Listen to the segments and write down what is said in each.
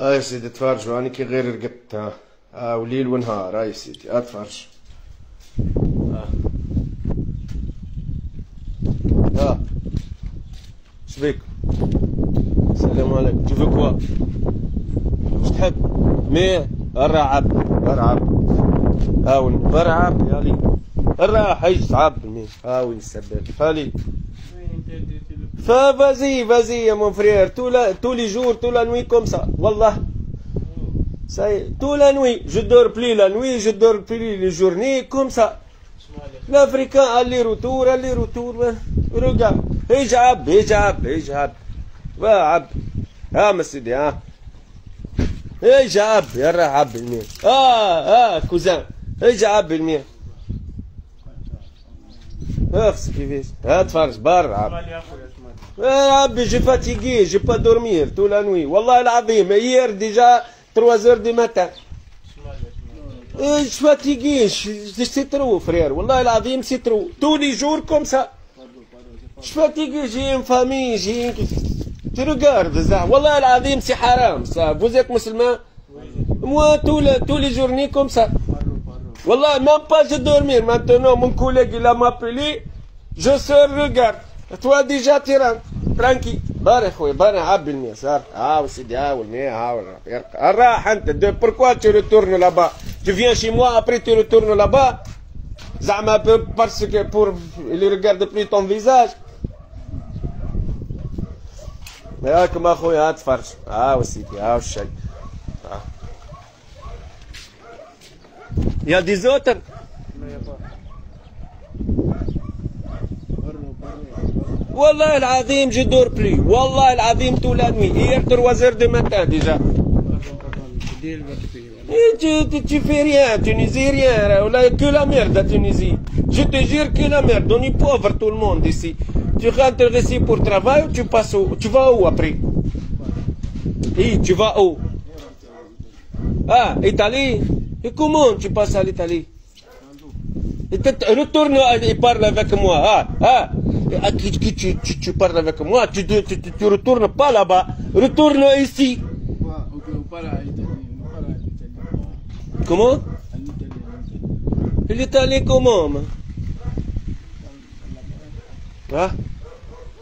آه يا سيدي تفرجوا أنا كي غير رقدت ها آه وليل ونهار. آه يا سيدي آه تفرج. آه. آه. شبيك السلام عليكم. veux quoi إيش تحب؟ مي الرعب الرعب هاون. الرعب يا لي. الراح حي صعب مي هاوي السبب هالي فازي فازي يا مون فرير تو تو لي جور تو لا نوي كوم سا والله ساي تو لا نوي جو دور بلي لا نوي جو دور بلي لي جورني كوم سا لافريكان اللي روتور اللي روتور روكا هيجاب هيجاب هيجاب واعب ها مسيدي ها هيجاب يا راه عب المير آه آه كوزان هيجاب المير اخس كيفاش ها تفرج برا عب يا ربي جي فاتيكي جي با دورمير تو لا نوي والله العظيم هير ديجا 3 زور دي ماتان إيش فاتيكيش سي ترو فرير والله العظيم سي ترو توني جور كوم سا إيش فاتيكي جي ان فامي جي تروغارد زعما والله العظيم سي حرام سا فوزيت مسلمه مو تولا تولي جورني كوم سا والله ما با جي دورمير مانتونو مون كوليك لا مابلي جو سور روغارد توا ديجا تيران برانكي بار خويا بار عبي صار؟ ها آه وسيدي ها آه والمي ها آه والرفيق الراح أنت بوركوا تو روتورن لابا تو فيان شي موا ابري تو روتورن لابا زعما باسكو بور اللي ريغارد بلي تون فيزاج ياكم اخويا ها تفرج ها آه وسيدي ها آه. والشي آه. يا ديزوتر Wallah l'Azim, je dors plus. Wallah l'Azim, toute la nuit. Hier, 3 heures du matin déjà. Tu, tu, fais rien, Tunisie, rien. On a que la merde à Tunisie. Je te jure que la merde. On est pauvre tout le monde ici. Tu rentres ici pour travail, tu passes où Tu vas où après? Tu vas où? Ah, Italie Et comment tu passes à l'Italie? Retourne et parle avec moi. Ah, ah, tu, tu, tu, tu parles avec moi, tu ne tu, tu, tu retournes pas là-bas. Retourne ici. Comment? L'Italie comment hein?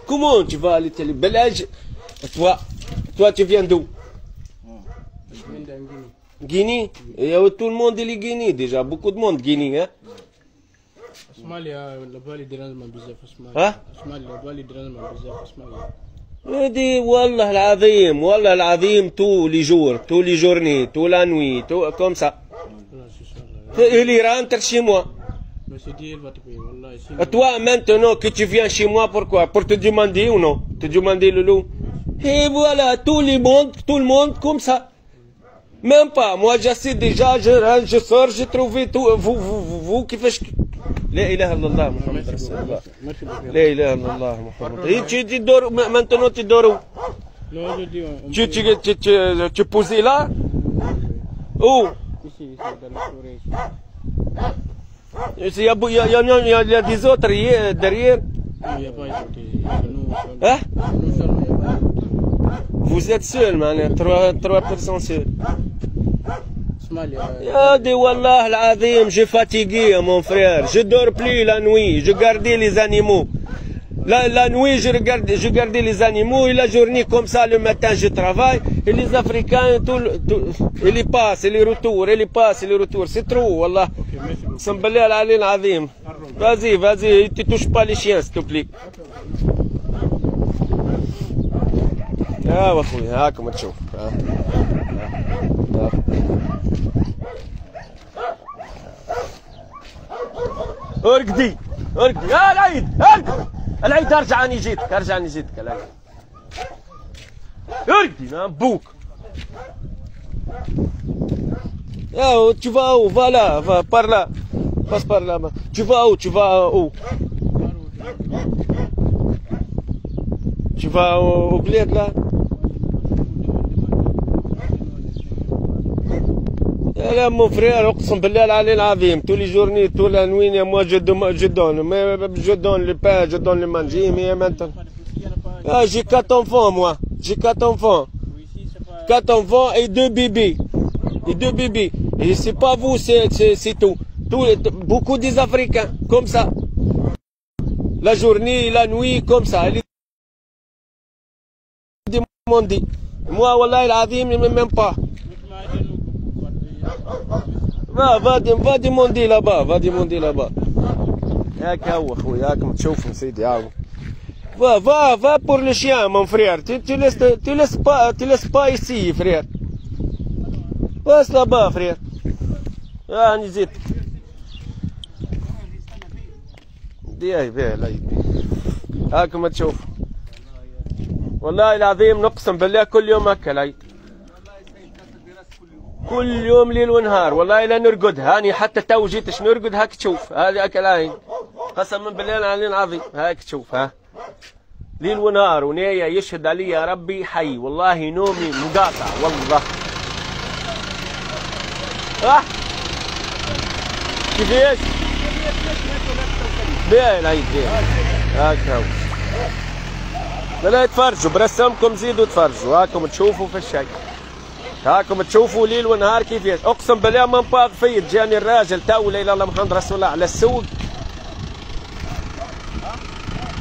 Comment tu vas à l'Italie? Belge Toi, toi tu viens d'où? Guinée Il y a tout le monde est Guinée déjà, beaucoup de monde Guinée. Hein? اسماليا لبالي درازما بزاف اسماليا ها؟ اسماليا لبالي درازما بزاف اسماليا هذه والله العظيم والله العظيم tous les journées, toute la nuit, tout, comme ça. والله سي سا rentre chez moi. Toi, maintenant que tu viens chez moi, pourquoi Pour te demander ou non Te demander le loup Et voilà, tout le monde, tout le monde comme ça. Même pas. Moi, je sais déjà, je rentre, je sors, j'ai trouvé tout. Vous, vous, vous, vous qui faites. لا اله الا الله محمد رسول الله ماشي بك لا اله الا الله محمد Et tu, tu dors, maintenant tu dors où لو جو دي tu, tu, tu, tu, tu posais là Où ici ici dans le storage Il y a, il y a, il y a, il y a, il y a des autres hier, derrière. il y a pas ici nous Hein nous seulement il y a pas Vous êtes seul, man. Trois, trois personnes seules. يا دي والله العظيم mon frère je dors plus la nuit je gardais les animaux la, la nuit je regardais je gardais les animaux et la journée comme ça le matin je travaille et les africains tout, le- tout ils les passent ils les retours ils les passent ils les retours c'est trop والله أوكي ماشي بك سم بالله العلي العظيم vas-y tu touches pas les chiens s'il te plaît يا أخوي هاكم تشوف. ارقدي ارقدي. يا العيد ارقد. العيد ارجع اني جيتك ارجع اني جيتك العيد ارقدي بوك. يا passe par là tu vas où tu vas où tu vas au, au bled là لا مو فرير اقسم بالله العلي العظيم tous les journées toute la nuit moi je donne je donne mais je donne le pain je donne le manger mais maintenant ah, j'ai quatre enfants moi j'ai quatre enfants ici c'est pas quatre enfants et deux bébés. Et deux bébés. Et c'est pas vous, c'est, c'est, c'est tout. tout. Beaucoup des Africains, comme ça. La journée, la nuit, comme ça. Elle est demandée. Moi, والله العظيم, même pas. فادي فادي فادي موندي لابا فادي موندي لابا هاك هو خويا راكم تشوفهم سيدي هاو فا فا فا بور لو شيان مون فرير تي تيليس تيليس با تيليس با ايسي فرير بس لابا فرير راني زيد دياي بيه لا هاكم تشوف والله العظيم نقسم بالله كل يوم هكا لايدي كل يوم ليل ونهار. والله لا نرقد. هاني حتى تو جيت نرقد هاك تشوف. هذه أكل العين قسما بالله العلي العظيم هاك تشوف ها. ليل ونهار ونية يشهد علي يا ربي حي. والله نومي مقاطع. والله. آه كيفاش؟ بيه العيد بيه هاك هو لا تفرجوا. برسمكم زيدوا تفرجوا هاكم تشوفوا في الشيء. هاكم تشوفوا ليل ونهار كيفاش أقسم بالله من باغ فيت جاني الراجل تو لا اله الا محمد رسول الله على السوق.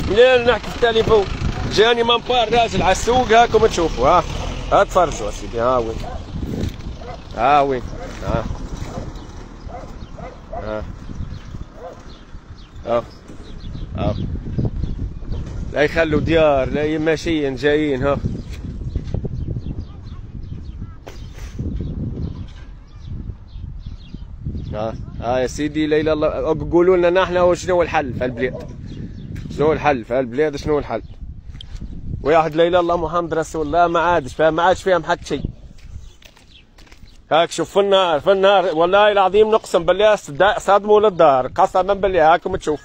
ليل نحكي في التليفون. جاني من راجل على السوق. هاكم تشوفوا. ها. ها تفرجوا سيدي ها وين؟ ها وين؟ ها. ها. ها. ها. لا يخلوا ديار لا ماشيين جايين ها. ها يا سيدي لا اله الا الله قولوا لنا نحن شنو الحل في البلاد شنو الحل في البلاد شنو الحل؟ واحد لا اله الا الله محمد رسول الله ما عادش ما عادش فيهم حتى شيء هاك شوف في النار في النار والله العظيم نقسم بالله صدموا للدار قسما بالله هاكم تشوف.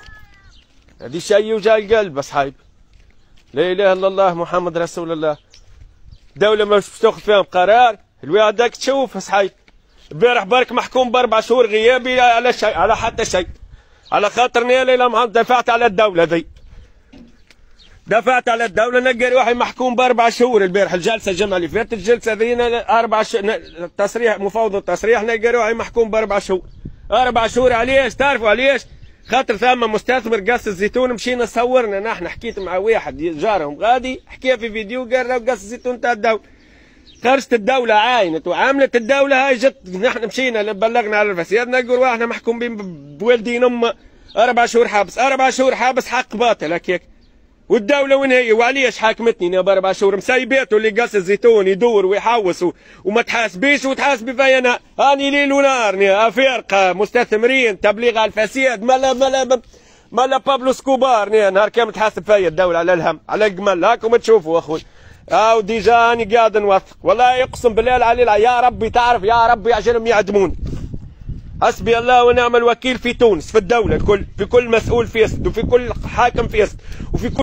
هذه شيء يوجع القلب اصحاب لا إله إلا الله محمد رسول الله. دولة ما تاخذ فيهم قرار الواحد داك تشوف اصحاب البارح برك محكوم بأربع شهور غيابي على شيء على حتى شيء. على خاطرني ليلى محمد دفعت على الدولة ذي. دفعت على الدولة نلقى روحي محكوم بأربع شهور البارح. الجلسة الجمعة اللي فاتت الجلسة ذي أربع ش... تصريح مفاوضة تصريح نلقى روحي محكوم بأربع شهور. أربع شهور عليش تعرفوا عليش خاطر ثم مستثمر قص الزيتون مشينا صورنا نحن حكيت مع واحد جارهم غادي حكى في فيديو قال قص الزيتون تاع الدولة. خرجت الدولة عاينت وعملت الدولة هاي جت نحن مشينا بلغنا على الفساد نقول إحنا محكومين بوالدين أم أربع شهور حابس. أربع شهور حابس حق باطل هكاك والدولة وين هي؟ وعليش حاكمتني أنا بأربع شهور؟ مسيباته اللي قص الزيتون يدور ويحوس وما تحاسبيش وتحاسبي فيا أنا هاني ليل ونهار فرقة مستثمرين تبليغ على الفساد مالا مالا مالا بابلو سكوبار نهار كامل تحاسب فيا الدولة على الهم على الجمل هاكم تشوفوا أخوي. أو déjà اني قاعد نوثق. والله يقسم بالله العلي يا ربي تعرف يا ربي عشانهم يعدمون حسبي الله ونعم الوكيل في تونس في الدولة الكل في كل مسؤول فاسد وفي كل حاكم فاسد وفي كل